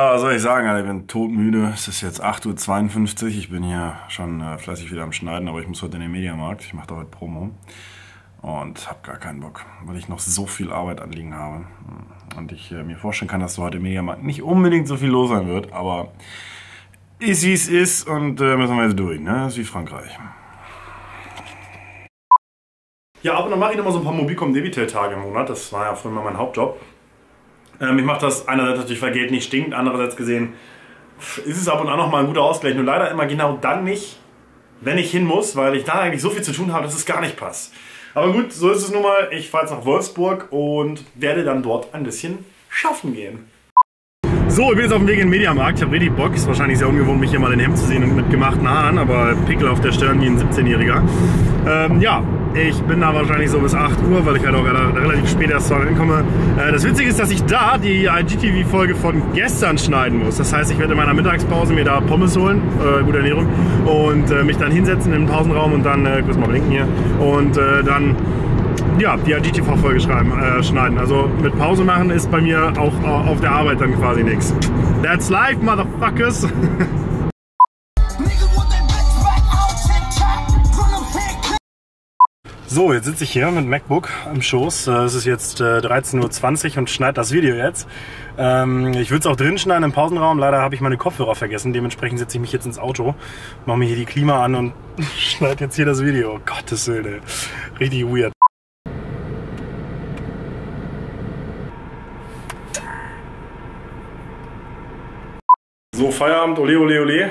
Ja, was soll ich sagen, Alter, ich bin todmüde. Es ist jetzt 8.52 Uhr. Ich bin hier schon äh, fleißig wieder am Schneiden, aber ich muss heute in den Mediamarkt. Ich mache da heute Promo. Und habe gar keinen Bock, weil ich noch so viel Arbeit anliegen habe. Und ich äh, mir vorstellen kann, dass so heute im Mediamarkt nicht unbedingt so viel los sein wird, aber ist wie es ist und äh, müssen wir jetzt durch, ne? Ist wie Frankreich. Ja, ab und dann mache ich nochmal so ein paar Mobilcom-Debitel-Tage im Monat. Das war ja früher mal mein Hauptjob. Ähm, ich mache das einerseits natürlich, weil Geld nicht stinkt, andererseits gesehen ist es ab und an nochmal ein guter Ausgleich. Nur leider immer genau dann nicht, wenn ich hin muss, weil ich da eigentlich so viel zu tun habe, dass es gar nicht passt. Aber gut, so ist es nun mal. Ich fahre jetzt nach Wolfsburg und werde dann dort ein bisschen schaffen gehen. So, ich bin jetzt auf dem Weg in den Mediamarkt. Ich habe richtig Bock. Ist wahrscheinlich sehr ungewohnt, mich hier mal in Hemd zu sehen und mit gemachten Haaren, aber Pickel auf der Stirn wie ein 17-Jähriger. Ähm, ja, ich bin da wahrscheinlich so bis 8 Uhr, weil ich halt auch relativ spät erst hinkomme. Äh, das Witzige ist, dass ich da die IGTV-Folge von gestern schneiden muss. Das heißt, ich werde in meiner Mittagspause mir da Pommes holen, äh, gute Ernährung, und äh, mich dann hinsetzen in den Pausenraum und dann, äh, kurz mal blinken hier, und äh, dann ja, die IGTV-Folge äh, schneiden. Also mit Pause machen ist bei mir auch äh, auf der Arbeit dann quasi nichts. That's life, motherfuckers! So, jetzt sitze ich hier mit MacBook im Schoß. Äh, es ist jetzt 13.20 Uhr und schneide das Video jetzt. Ähm, ich würde es auch drin schneiden im Pausenraum. Leider habe ich meine Kopfhörer vergessen. Dementsprechend setze ich mich jetzt ins Auto, mache mir hier die Klima an und schneide jetzt hier das Video. Gottes Willen, richtig weird. So, Feierabend, ole, ole, ole.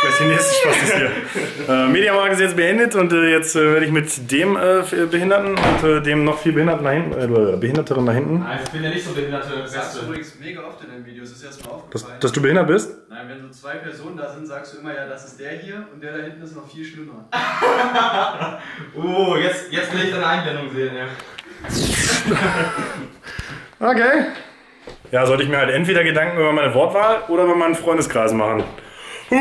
Gleich die nächste Spaß ist hier. äh, Mediamarkt ist jetzt beendet und äh, jetzt äh, werde ich mit dem äh, Behinderten und äh, dem noch viel Behinderten da hinten, äh, Behinderteren da hinten. Nein, ich bin ja nicht so behinderte Das sagst du übrigens mega oft in deinen Videos, ist dir das mal aufgefallen? Dass, dass du behindert bist? Nein, wenn so zwei Personen da sind, sagst du immer, ja, das ist der hier und der da hinten ist noch viel schlimmer. uh, jetzt, jetzt will ich deine Einblendung sehen, ja. okay. Ja, sollte ich mir halt entweder Gedanken über meine Wortwahl oder über meinen Freundeskreis machen. Uh,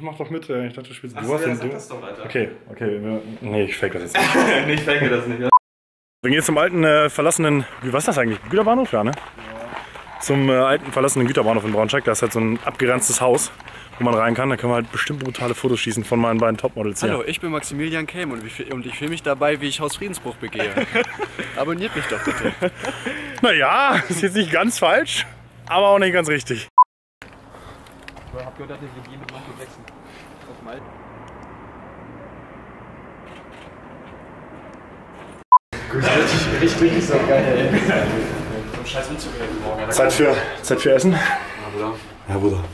mach doch mit. Ich dachte, du spielst Achso, ja, sag das doch weiter. Okay, okay. Nee, ich fake das jetzt nicht. nee, ich fake das nicht. Wir gehen jetzt zum alten äh, verlassenen, was ist das eigentlich? Güterbahnhof, ja, ne? Ja. Zum äh, alten verlassenen Güterbahnhof in Braunschweig. Da ist halt so ein abgeranztes Haus, wo man rein kann. Da können wir halt bestimmt brutale Fotos schießen von meinen beiden Topmodels hier. Hallo, ich bin Maximilian Kem und ich, und ich filme mich dabei, wie ich Hausfriedensbruch begehe. Abonniert mich doch bitte. Naja, ist jetzt nicht ganz falsch, aber auch nicht ganz richtig. Ich hab gehört, dass die WG mit Michael Jackson auf Mal. Richtig, richtig so geil, ey. Scheiß. Zeit für, Zeit für Essen? Ja, Bruder. Ja, Bruder.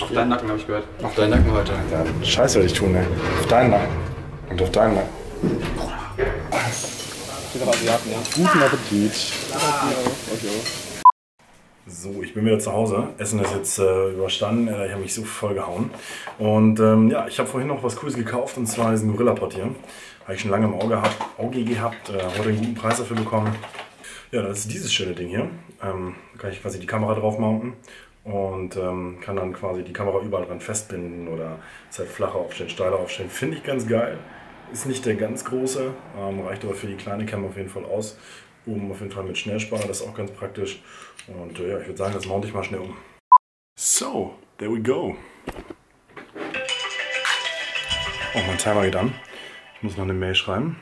Auf deinen Nacken hab ich gehört. Auf deinen Nacken heute. Ja, Scheiße werde ich tun, ey. Auf deinen Nacken. Und auf deinen Nacken. Guten Appetit. So, ich bin wieder zu Hause. Essen ist jetzt äh, überstanden. Äh, ich habe mich so voll gehauen. Und ähm, ja, ich habe vorhin noch was Cooles gekauft und zwar diesen Gorilla-Pot hier. Habe ich schon lange im Auge, gehabt, Auge gehabt. Äh, heute einen guten Preis dafür bekommen. Ja, das ist dieses schöne Ding hier. Ähm, da kann ich quasi die Kamera drauf mounten und ähm, kann dann quasi die Kamera überall dran festbinden oder ist halt flacher aufstellen, steiler aufstellen. Finde ich ganz geil. Ist nicht der ganz große, ähm, reicht aber für die kleine Cam auf jeden Fall aus. Oben auf jeden Fall mit Schnellsparer, das ist auch ganz praktisch. Und äh, ja, ich würde sagen, das mounte ich mal schnell um. So, there we go. Oh, mein Timer geht an. Ich muss noch eine Mail schreiben.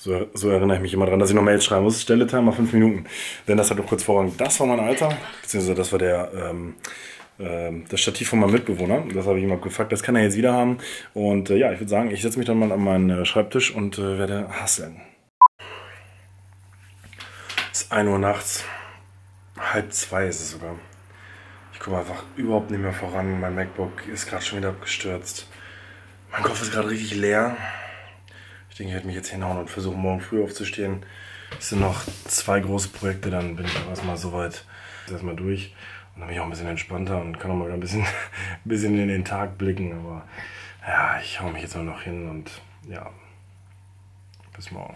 So, so, erinnere ich mich immer daran, dass ich noch Mails schreiben muss. Stelle Timer 5 Minuten. Denn das hat noch kurz Vorrang. Das war mein Alter, beziehungsweise das war der, ähm, ähm, das Stativ von meinem Mitbewohner. Das habe ich ihm mal gefragt, das kann er jetzt wieder haben. Und äh, ja, ich würde sagen, ich setze mich dann mal an meinen äh, Schreibtisch und äh, werde hasseln. Es ist 1 Uhr nachts. Halb zwei ist es sogar. Ich komme einfach überhaupt nicht mehr voran. Mein MacBook ist gerade schon wieder abgestürzt. Mein Kopf ist gerade richtig leer. Denke, ich werde mich jetzt hinhauen und versuchen, morgen früh aufzustehen. Es sind noch zwei große Projekte, dann bin ich auch erstmal soweit erstmal durch. Und dann bin ich auch ein bisschen entspannter und kann auch mal ein bisschen, ein bisschen in den Tag blicken. Aber ja, ich hau mich jetzt nur noch hin und ja, bis morgen.